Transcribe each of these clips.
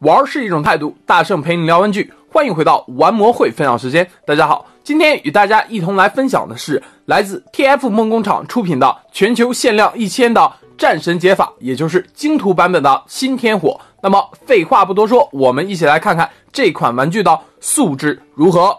玩是一种态度，大圣陪你聊玩具，欢迎回到玩魔会分享时间。大家好，今天与大家一同来分享的是来自 TF 梦工厂出品的全球限量一千的战神解法，也就是精图版本的新天火。那么废话不多说，我们一起来看看这款玩具的素质如何。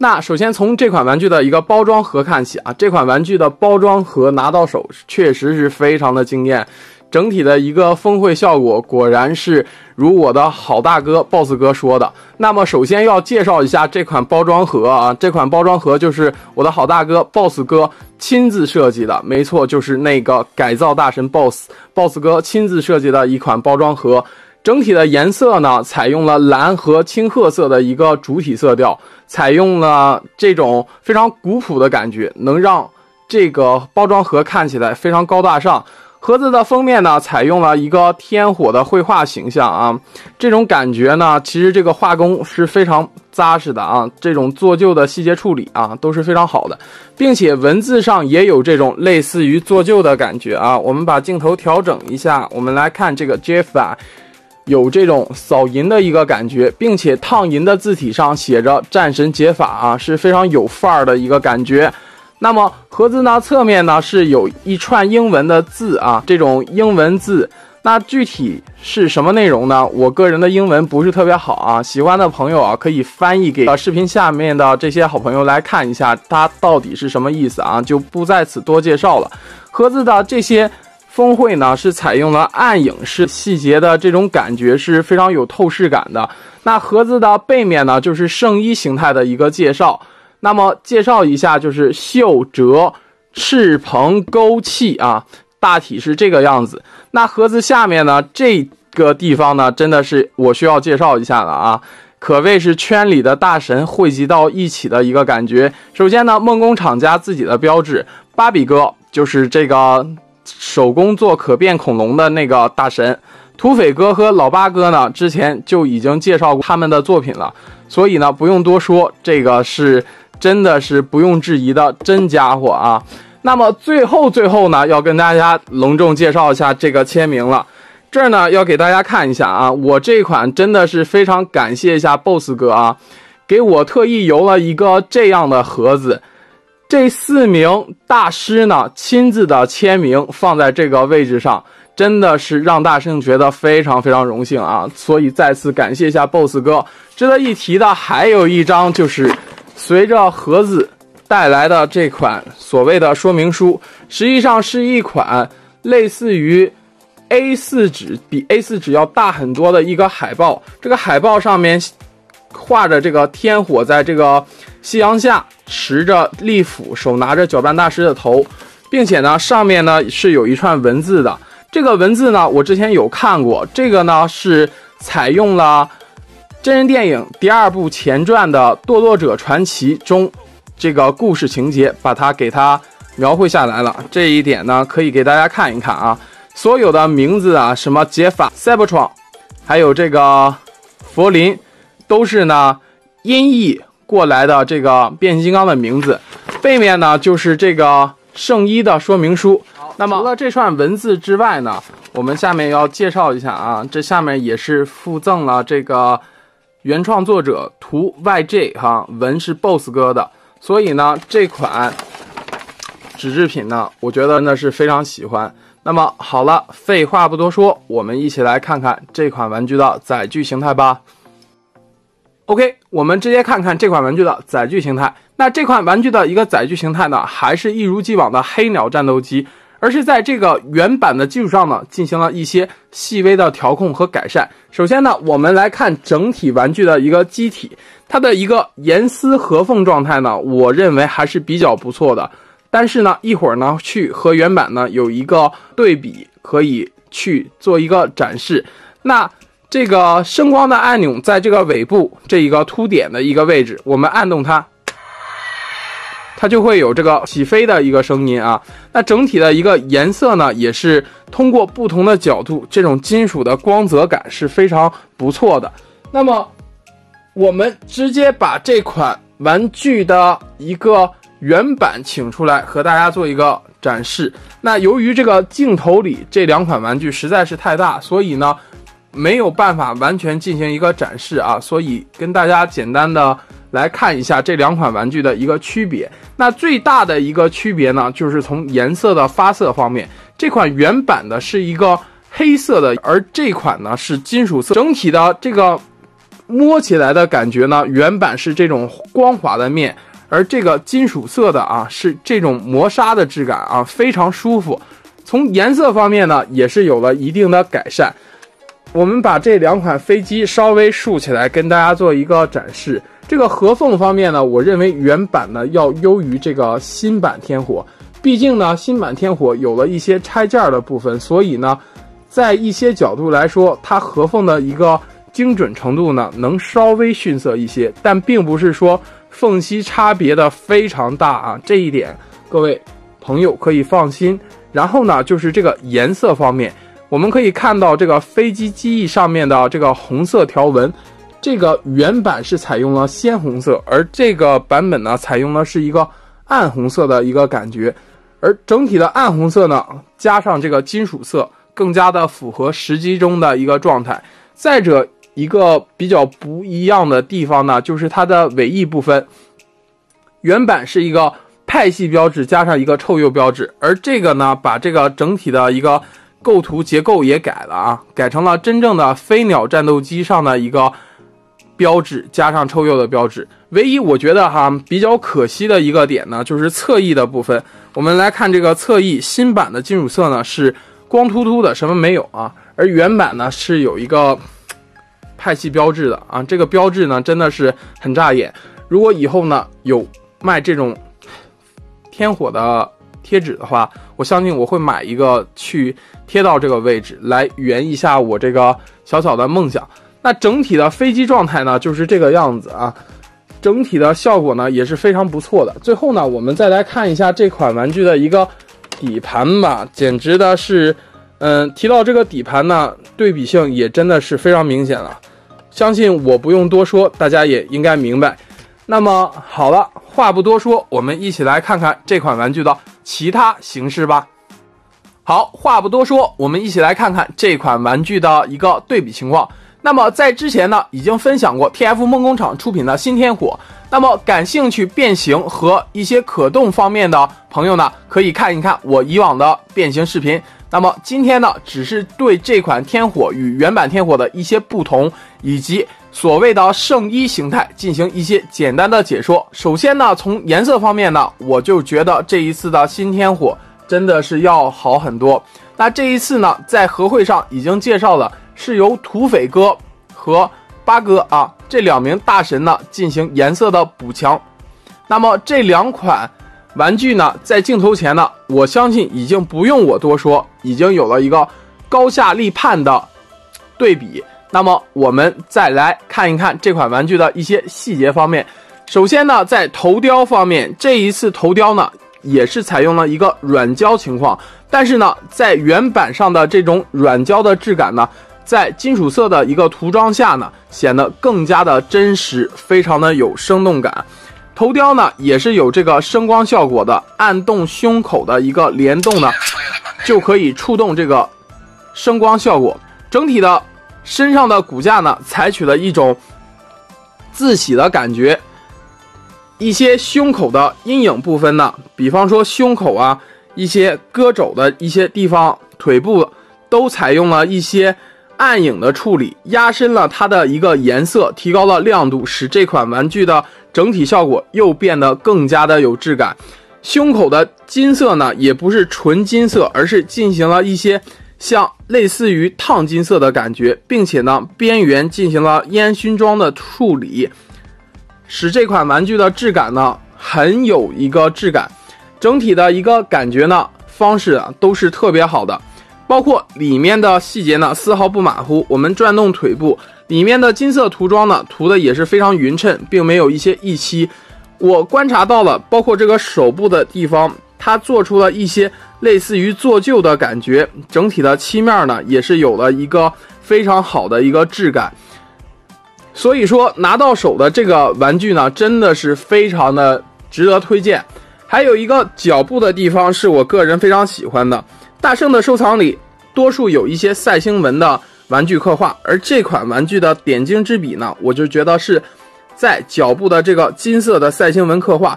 那首先从这款玩具的一个包装盒看起啊，这款玩具的包装盒拿到手确实是非常的惊艳。整体的一个峰会效果果然是如我的好大哥 boss 哥说的。那么首先要介绍一下这款包装盒啊，这款包装盒就是我的好大哥 boss 哥亲自设计的，没错，就是那个改造大神 boss boss 哥亲自设计的一款包装盒。整体的颜色呢，采用了蓝和青褐色的一个主体色调，采用了这种非常古朴的感觉，能让这个包装盒看起来非常高大上。盒子的封面呢，采用了一个天火的绘画形象啊，这种感觉呢，其实这个画工是非常扎实的啊，这种做旧的细节处理啊，都是非常好的，并且文字上也有这种类似于做旧的感觉啊。我们把镜头调整一下，我们来看这个 Jeff 啊，有这种扫银的一个感觉，并且烫银的字体上写着“战神解法”啊，是非常有范儿的一个感觉。那么盒子呢，侧面呢是有一串英文的字啊，这种英文字，那具体是什么内容呢？我个人的英文不是特别好啊，喜欢的朋友啊可以翻译给视频下面的这些好朋友来看一下，它到底是什么意思啊？就不在此多介绍了。盒子的这些峰会呢，是采用了暗影式细节的这种感觉是非常有透视感的。那盒子的背面呢，就是圣衣形态的一个介绍。那么介绍一下，就是袖折、翅鹏、勾气啊，大体是这个样子。那盒子下面呢，这个地方呢，真的是我需要介绍一下了啊，可谓是圈里的大神汇集到一起的一个感觉。首先呢，梦工厂家自己的标志，芭比哥就是这个手工做可变恐龙的那个大神。土匪哥和老八哥呢，之前就已经介绍过他们的作品了，所以呢，不用多说，这个是。真的是不用质疑的真家伙啊！那么最后最后呢，要跟大家隆重介绍一下这个签名了。这儿呢要给大家看一下啊，我这款真的是非常感谢一下 BOSS 哥啊，给我特意邮了一个这样的盒子。这四名大师呢亲自的签名放在这个位置上，真的是让大圣觉得非常非常荣幸啊！所以再次感谢一下 BOSS 哥。值得一提的还有一张就是。随着盒子带来的这款所谓的说明书，实际上是一款类似于 A4 纸，比 A4 纸要大很多的一个海报。这个海报上面画着这个天火在这个夕阳下持着利斧，手拿着搅拌大师的头，并且呢上面呢是有一串文字的。这个文字呢我之前有看过，这个呢是采用了。真人电影第二部前传的《堕落者传奇》中，这个故事情节把它给它描绘下来了。这一点呢，可以给大家看一看啊。所有的名字啊，什么杰法、赛博创，还有这个佛林，都是呢音译过来的这个变形金刚的名字。背面呢就是这个圣衣的说明书。那么除了这串文字之外呢，我们下面要介绍一下啊，这下面也是附赠了这个。原创作者图 YJ 哈文是 BOSS 哥的，所以呢这款纸制品呢，我觉得那是非常喜欢。那么好了，废话不多说，我们一起来看看这款玩具的载具形态吧。OK，我们直接看看这款玩具的载具形态。那这款玩具的一个载具形态呢，还是一如既往的黑鸟战斗机。而是在这个原版的基础上呢，进行了一些细微的调控和改善。首先呢，我们来看整体玩具的一个机体，它的一个严丝合缝状态呢，我认为还是比较不错的。但是呢，一会儿呢去和原版呢有一个对比，可以去做一个展示。那这个声光的按钮在这个尾部这一个凸点的一个位置，我们按动它。它就会有这个起飞的一个声音啊，那整体的一个颜色呢，也是通过不同的角度，这种金属的光泽感是非常不错的。那么，我们直接把这款玩具的一个原版请出来，和大家做一个展示。那由于这个镜头里这两款玩具实在是太大，所以呢，没有办法完全进行一个展示啊，所以跟大家简单的来看一下这两款玩具的一个区别。那最大的一个区别呢，就是从颜色的发色方面，这款原版的是一个黑色的，而这款呢是金属色，整体的这个摸起来的感觉呢，原版是这种光滑的面，而这个金属色的啊是这种磨砂的质感啊，非常舒服。从颜色方面呢，也是有了一定的改善。我们把这两款飞机稍微竖起来，跟大家做一个展示。这个合缝方面呢，我认为原版呢要优于这个新版天火。毕竟呢，新版天火有了一些拆件的部分，所以呢，在一些角度来说，它合缝的一个精准程度呢，能稍微逊色一些。但并不是说缝隙差别的非常大啊，这一点各位朋友可以放心。然后呢，就是这个颜色方面，我们可以看到这个飞机机翼上面的这个红色条纹，这个原版是采用了鲜红色，而这个版本呢，采用的是一个暗红色的一个感觉，而整体的暗红色呢，加上这个金属色，更加的符合实际中的一个状态。再者，一个比较不一样的地方呢，就是它的尾翼部分，原版是一个。派系标志加上一个臭鼬标志，而这个呢，把这个整体的一个构图结构也改了啊，改成了真正的飞鸟战斗机上的一个标志，加上臭鼬的标志。唯一我觉得哈比较可惜的一个点呢，就是侧翼的部分。我们来看这个侧翼，新版的金属色呢是光秃秃的，什么没有啊？而原版呢是有一个派系标志的啊，这个标志呢真的是很扎眼。如果以后呢有卖这种。天火的贴纸的话，我相信我会买一个去贴到这个位置，来圆一下我这个小小的梦想。那整体的飞机状态呢，就是这个样子啊，整体的效果呢也是非常不错的。最后呢，我们再来看一下这款玩具的一个底盘吧，简直的是，嗯，提到这个底盘呢，对比性也真的是非常明显了。相信我不用多说，大家也应该明白。那么好了，话不多说，我们一起来看看这款玩具的其他形式吧。好，话不多说，我们一起来看看这款玩具的一个对比情况。那么在之前呢，已经分享过 TF 梦工厂出品的新天火。那么感兴趣变形和一些可动方面的朋友呢，可以看一看我以往的变形视频。那么今天呢，只是对这款天火与原版天火的一些不同以及。所谓的圣衣形态进行一些简单的解说。首先呢，从颜色方面呢，我就觉得这一次的新天火真的是要好很多。那这一次呢，在合会上已经介绍了，是由土匪哥和八哥啊这两名大神呢进行颜色的补强。那么这两款玩具呢，在镜头前呢，我相信已经不用我多说，已经有了一个高下立判的对比。那么我们再来看一看这款玩具的一些细节方面。首先呢，在头雕方面，这一次头雕呢也是采用了一个软胶情况，但是呢，在原版上的这种软胶的质感呢，在金属色的一个涂装下呢，显得更加的真实，非常的有生动感。头雕呢也是有这个声光效果的，按动胸口的一个联动呢，就可以触动这个声光效果，整体的。身上的骨架呢，采取了一种自洗的感觉。一些胸口的阴影部分呢，比方说胸口啊，一些胳肘的一些地方，腿部都采用了一些暗影的处理，压深了它的一个颜色，提高了亮度，使这款玩具的整体效果又变得更加的有质感。胸口的金色呢，也不是纯金色，而是进行了一些。像类似于烫金色的感觉，并且呢，边缘进行了烟熏妆的处理，使这款玩具的质感呢很有一个质感，整体的一个感觉呢方式啊都是特别好的，包括里面的细节呢丝毫不马虎。我们转动腿部，里面的金色涂装呢涂的也是非常匀称，并没有一些溢漆。我观察到了，包括这个手部的地方，它做出了一些。类似于做旧的感觉，整体的漆面呢也是有了一个非常好的一个质感，所以说拿到手的这个玩具呢，真的是非常的值得推荐。还有一个脚部的地方是我个人非常喜欢的，大圣的收藏里多数有一些赛星纹的玩具刻画。而这款玩具的点睛之笔呢，我就觉得是在脚部的这个金色的赛星纹刻画。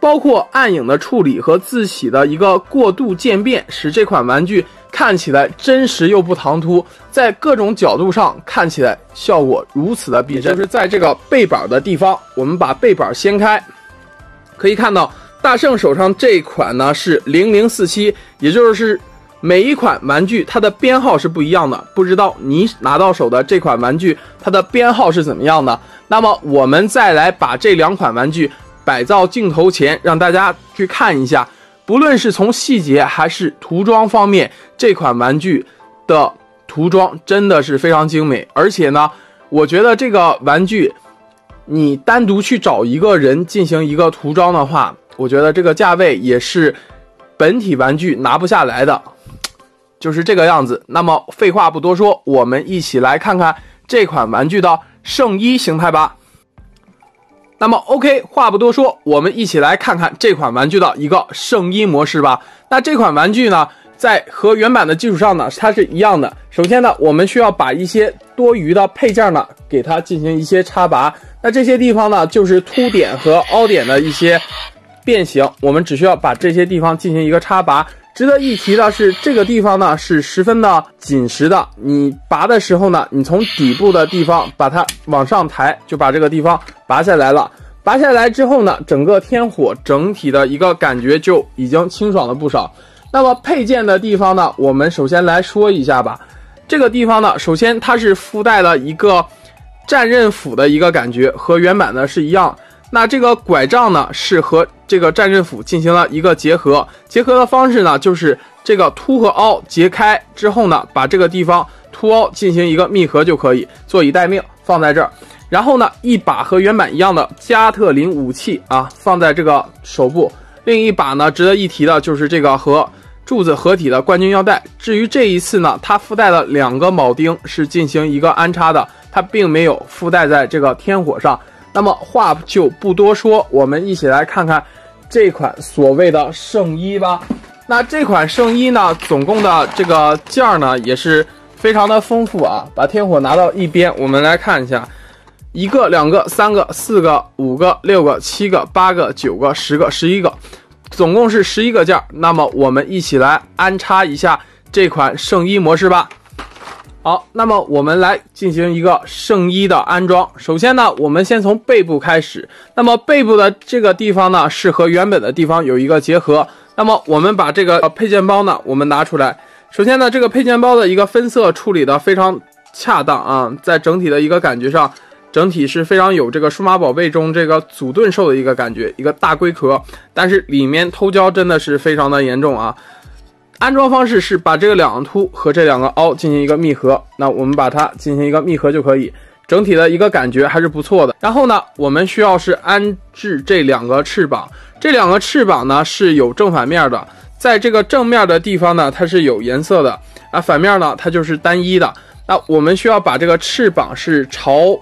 包括暗影的处理和自洗的一个过度渐变，使这款玩具看起来真实又不唐突，在各种角度上看起来效果如此的逼真。就是在这个背板的地方，我们把背板掀开，可以看到大圣手上这款呢是零零四七，也就是每一款玩具它的编号是不一样的。不知道你拿到手的这款玩具它的编号是怎么样的？那么我们再来把这两款玩具。摆到镜头前，让大家去看一下。不论是从细节还是涂装方面，这款玩具的涂装真的是非常精美。而且呢，我觉得这个玩具，你单独去找一个人进行一个涂装的话，我觉得这个价位也是本体玩具拿不下来的，就是这个样子。那么废话不多说，我们一起来看看这款玩具的圣衣形态吧。那么，OK，话不多说，我们一起来看看这款玩具的一个圣衣模式吧。那这款玩具呢，在和原版的基础上呢，它是一样的。首先呢，我们需要把一些多余的配件呢，给它进行一些插拔。那这些地方呢，就是凸点和凹点的一些变形，我们只需要把这些地方进行一个插拔。值得一提的是，这个地方呢是十分的紧实的。你拔的时候呢，你从底部的地方把它往上抬，就把这个地方拔下来了。拔下来之后呢，整个天火整体的一个感觉就已经清爽了不少。那么配件的地方呢，我们首先来说一下吧。这个地方呢，首先它是附带了一个战刃斧的一个感觉，和原版的是一样。那这个拐杖呢，是和这个战刃斧进行了一个结合，结合的方式呢，就是这个凸和凹截开之后呢，把这个地方凸凹进行一个密合就可以，坐以待命，放在这儿。然后呢，一把和原版一样的加特林武器啊，放在这个手部。另一把呢，值得一提的就是这个和柱子合体的冠军腰带。至于这一次呢，它附带了两个铆钉，是进行一个安插的，它并没有附带在这个天火上。那么话就不多说，我们一起来看看这款所谓的圣衣吧。那这款圣衣呢，总共的这个件儿呢也是非常的丰富啊。把天火拿到一边，我们来看一下，一个、两个、三个、四个、五个、六个、七个、八个、九个、十个、十一个，总共是十一个件儿。那么我们一起来安插一下这款圣衣模式吧。好，那么我们来进行一个圣衣的安装。首先呢，我们先从背部开始。那么背部的这个地方呢，是和原本的地方有一个结合。那么我们把这个配件包呢，我们拿出来。首先呢，这个配件包的一个分色处理的非常恰当啊，在整体的一个感觉上，整体是非常有这个数码宝贝中这个祖盾兽的一个感觉，一个大龟壳。但是里面偷胶真的是非常的严重啊。安装方式是把这个两个凸和这两个凹进行一个密合，那我们把它进行一个密合就可以，整体的一个感觉还是不错的。然后呢，我们需要是安置这两个翅膀，这两个翅膀呢是有正反面的，在这个正面的地方呢它是有颜色的啊，反面呢它就是单一的。那我们需要把这个翅膀是朝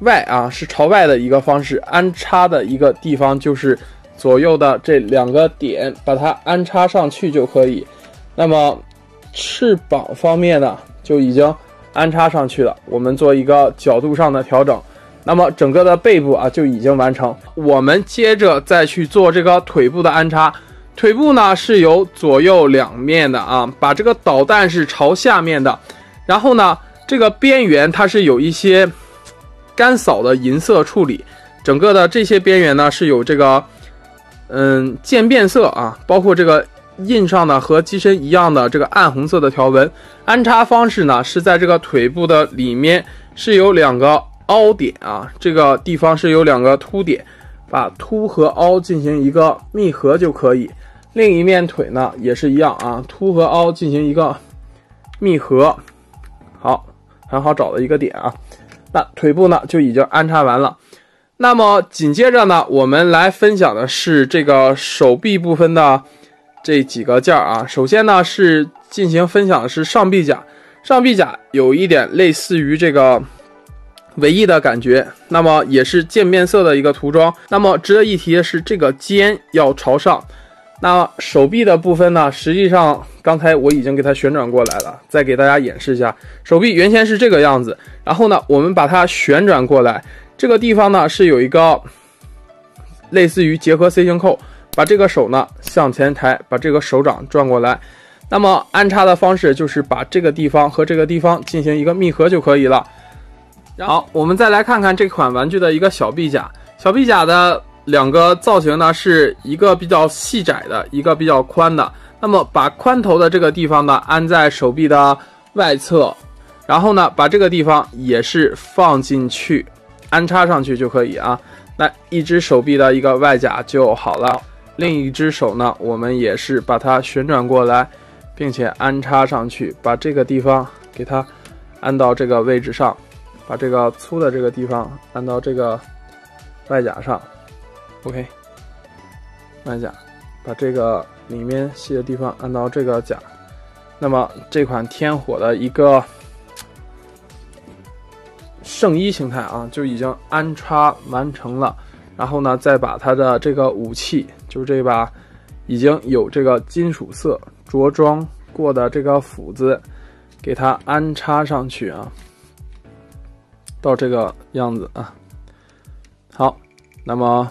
外啊，是朝外的一个方式安插的一个地方就是。左右的这两个点，把它安插上去就可以。那么翅膀方面呢，就已经安插上去了。我们做一个角度上的调整。那么整个的背部啊就已经完成。我们接着再去做这个腿部的安插。腿部呢是有左右两面的啊，把这个导弹是朝下面的。然后呢，这个边缘它是有一些干扫的银色处理。整个的这些边缘呢是有这个。嗯，渐变色啊，包括这个印上的和机身一样的这个暗红色的条纹。安插方式呢是在这个腿部的里面是有两个凹点啊，这个地方是有两个凸点，把凸和凹进行一个密合就可以。另一面腿呢也是一样啊，凸和凹进行一个密合，好，很好找的一个点啊。那腿部呢就已经安插完了。那么紧接着呢，我们来分享的是这个手臂部分的这几个件儿啊。首先呢是进行分享的是上臂甲，上臂甲有一点类似于这个尾翼的感觉，那么也是渐变色的一个涂装。那么值得一提的是，这个肩要朝上，那手臂的部分呢，实际上刚才我已经给它旋转过来了，再给大家演示一下。手臂原先是这个样子，然后呢，我们把它旋转过来，这个地方呢是有一个 类似于结合 C 型扣，把这个手呢向前抬，把这个手掌转过来。那么安插的方式就是把这个地方和这个地方进行一个密合就可以了。好，我们再来看看这款玩具的一个小臂甲，小臂甲的。两个造型呢，是一个比较细窄的，一个比较宽的。那么把宽头的这个地方呢，安在手臂的外侧，然后呢，把这个地方也是放进去，安插上去就可以啊。那一只手臂的一个外甲就好了。另一只手呢，我们也是把它旋转过来，并且安插上去，把这个地方给它安到这个位置上，把这个粗的这个地方安到这个外甲上。OK，外甲，把这个里面细的地方按到这个甲，那么这款天火的一个圣衣形态啊，就已经安插完成了。然后呢，再把它的这个武器，就是这把已经有这个金属色着装过的这个斧子，给它安插上去啊，到这个样子啊。好，那么。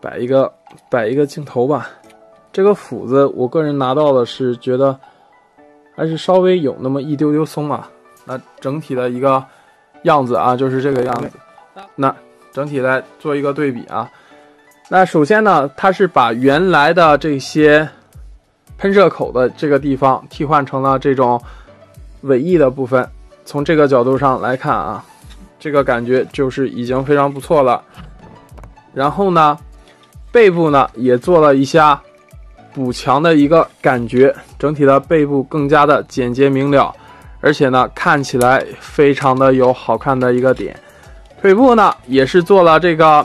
摆一个摆一个镜头吧，这个斧子我个人拿到的是觉得还是稍微有那么一丢丢松啊。那整体的一个样子啊，就是这个样子。那整体来做一个对比啊。那首先呢，它是把原来的这些喷射口的这个地方替换成了这种尾翼的部分。从这个角度上来看啊，这个感觉就是已经非常不错了。然后呢？背部呢也做了一下补强的一个感觉，整体的背部更加的简洁明了，而且呢看起来非常的有好看的一个点。腿部呢也是做了这个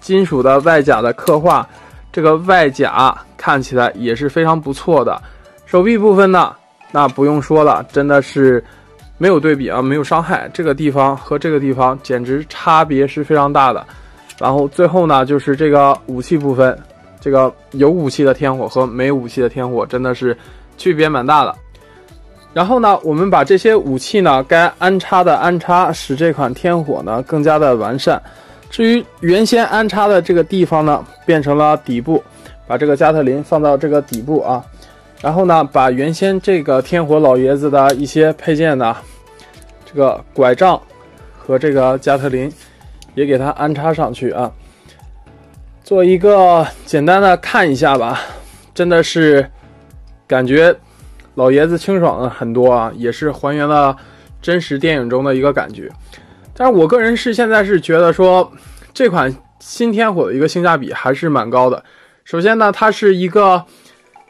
金属的外甲的刻画，这个外甲看起来也是非常不错的。手臂部分呢，那不用说了，真的是没有对比啊，没有伤害，这个地方和这个地方简直差别是非常大的。然后最后呢，就是这个武器部分，这个有武器的天火和没武器的天火真的是区别蛮大的。然后呢，我们把这些武器呢该安插的安插，使这款天火呢更加的完善。至于原先安插的这个地方呢，变成了底部，把这个加特林放到这个底部啊。然后呢，把原先这个天火老爷子的一些配件呢，这个拐杖和这个加特林。也给它安插上去啊，做一个简单的看一下吧，真的是感觉老爷子清爽了很多啊，也是还原了真实电影中的一个感觉。但是我个人是现在是觉得说这款新天火的一个性价比还是蛮高的。首先呢，它是一个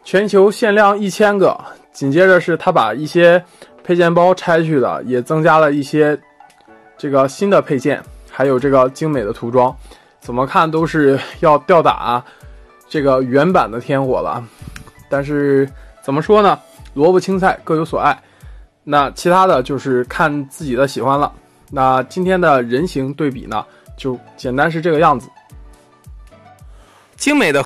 全球限量一千个，紧接着是它把一些配件包拆去的，也增加了一些这个新的配件。还有这个精美的涂装，怎么看都是要吊打这个原版的天火了。但是怎么说呢？萝卜青菜各有所爱，那其他的就是看自己的喜欢了。那今天的人形对比呢，就简单是这个样子，精美的。